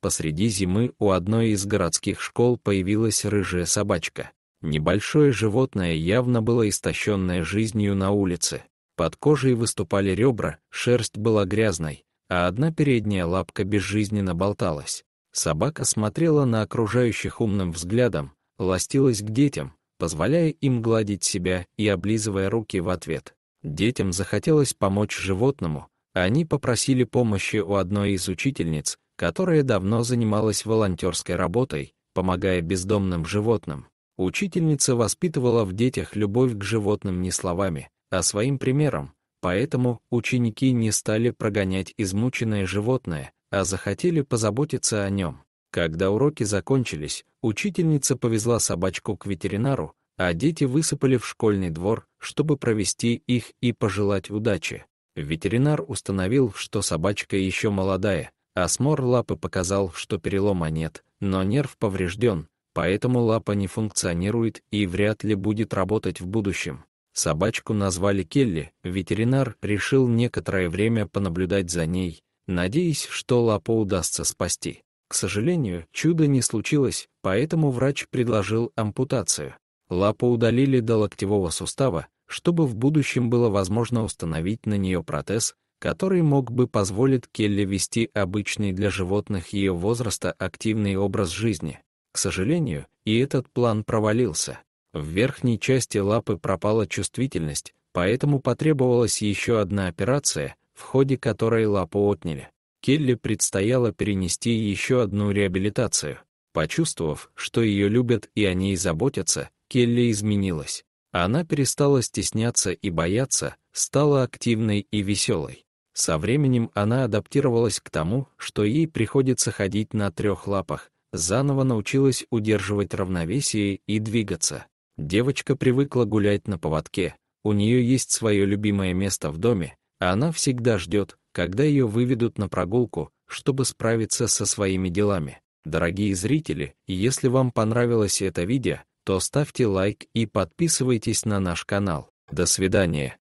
посреди зимы у одной из городских школ появилась рыжая собачка. Небольшое животное явно было истощенное жизнью на улице. Под кожей выступали ребра, шерсть была грязной, а одна передняя лапка безжизненно болталась. Собака смотрела на окружающих умным взглядом, ластилась к детям, позволяя им гладить себя и облизывая руки в ответ. Детям захотелось помочь животному, а они попросили помощи у одной из учительниц, которая давно занималась волонтерской работой, помогая бездомным животным. Учительница воспитывала в детях любовь к животным не словами, а своим примером, поэтому ученики не стали прогонять измученное животное, а захотели позаботиться о нем. Когда уроки закончились, учительница повезла собачку к ветеринару, а дети высыпали в школьный двор, чтобы провести их и пожелать удачи. Ветеринар установил, что собачка еще молодая, осмор лапы показал, что перелома нет, но нерв поврежден, поэтому лапа не функционирует и вряд ли будет работать в будущем. Собачку назвали Келли, ветеринар решил некоторое время понаблюдать за ней, надеясь, что лапу удастся спасти. К сожалению, чуда не случилось, поэтому врач предложил ампутацию. Лапу удалили до локтевого сустава, чтобы в будущем было возможно установить на нее протез, который мог бы позволить Келли вести обычный для животных ее возраста активный образ жизни. К сожалению, и этот план провалился. В верхней части лапы пропала чувствительность, поэтому потребовалась еще одна операция, в ходе которой лапу отняли. Келли предстояло перенести еще одну реабилитацию. Почувствовав, что ее любят и о ней заботятся, Келли изменилась. Она перестала стесняться и бояться, стала активной и веселой. Со временем она адаптировалась к тому, что ей приходится ходить на трех лапах, заново научилась удерживать равновесие и двигаться. Девочка привыкла гулять на поводке, у нее есть свое любимое место в доме, а она всегда ждет, когда ее выведут на прогулку, чтобы справиться со своими делами. Дорогие зрители, если вам понравилось это видео, то ставьте лайк и подписывайтесь на наш канал. До свидания.